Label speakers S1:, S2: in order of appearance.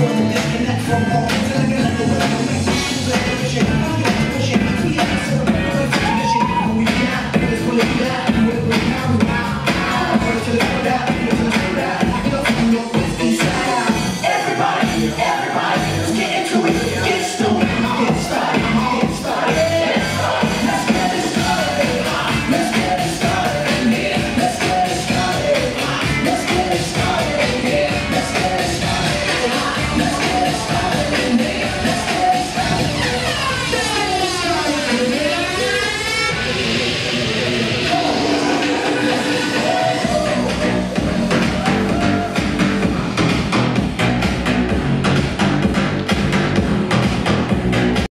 S1: for the